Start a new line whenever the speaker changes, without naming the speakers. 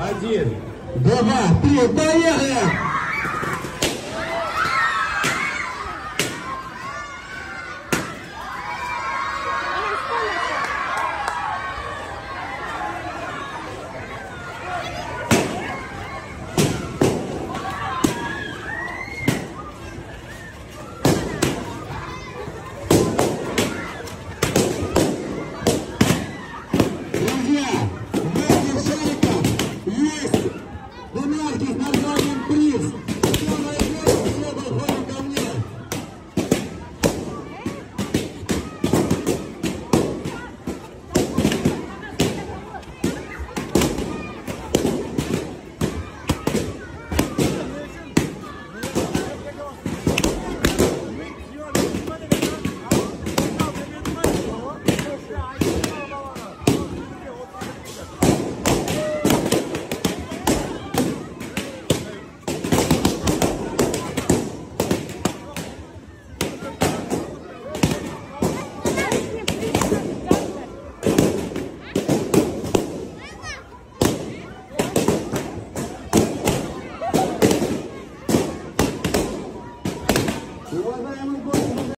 Один.
Два, три, поехали! Третий нормальный приз.